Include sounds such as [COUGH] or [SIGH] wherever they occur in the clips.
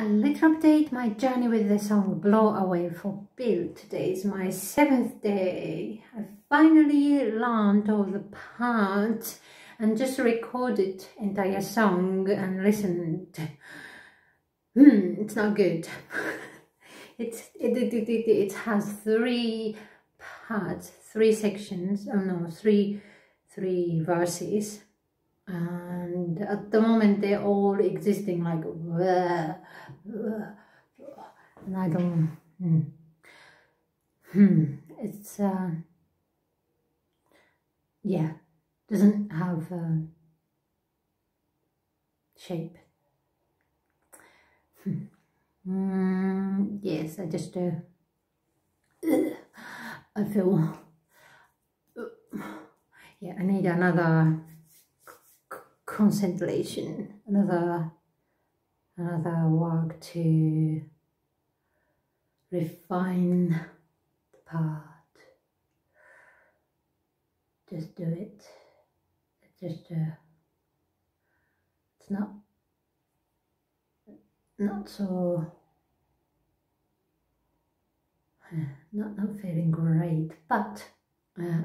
A little update, my journey with the song Blow Away for Bill. Today is my seventh day. I finally learned all the parts and just recorded entire song and listened. Hmm, it's not good. [LAUGHS] it's, it, it, it, it, it has three parts, three sections, oh no, three, three verses and at the moment they're all existing like and I don't hmm, hmm it's uh, yeah doesn't have a shape hmm. mm, yes I just uh, I feel yeah I need another concentration, another another work to refine the part. Just do it. Just uh, it's not not so not not feeling great, but uh,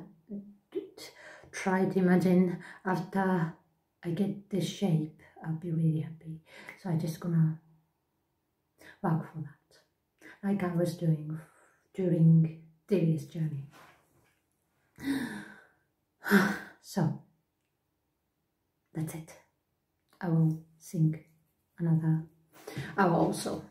try to imagine after I get this shape, I'll be really happy. So I'm just gonna work for that, like I was doing during Delius journey. [SIGHS] so, that's it. I will sing another, I will also